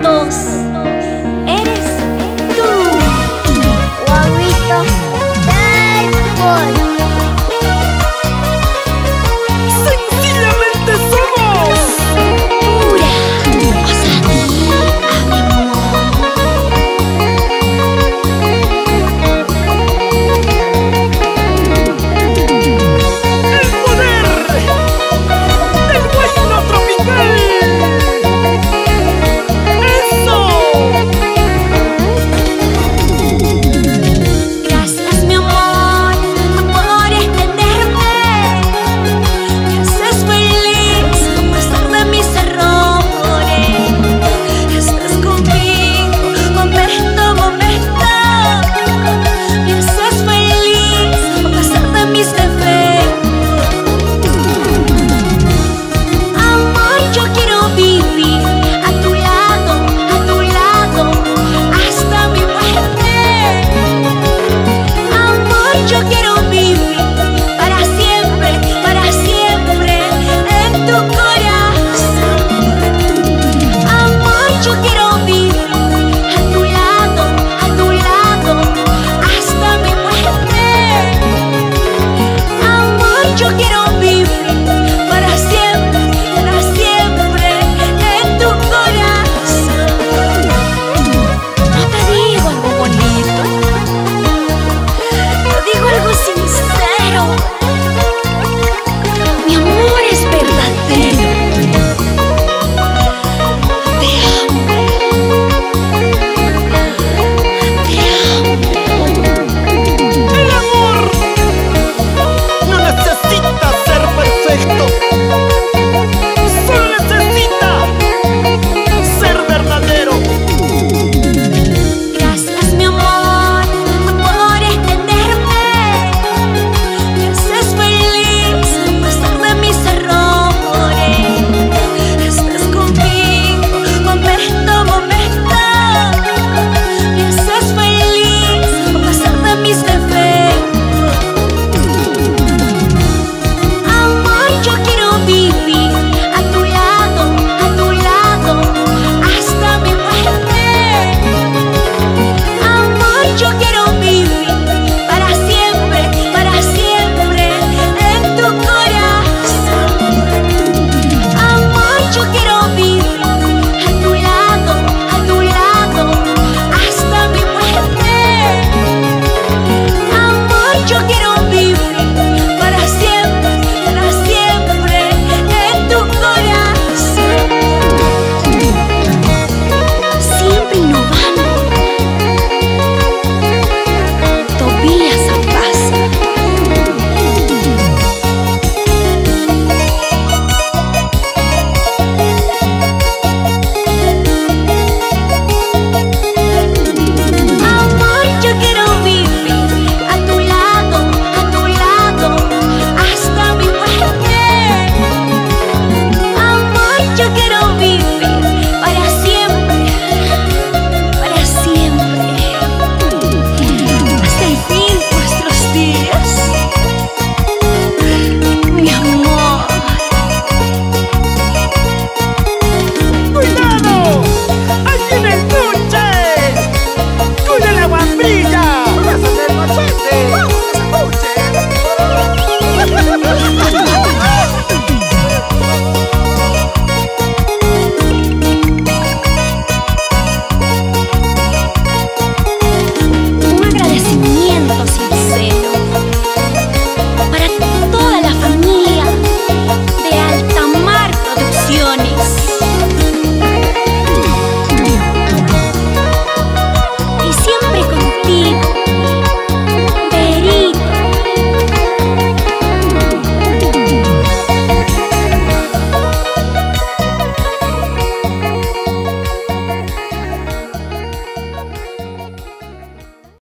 todos.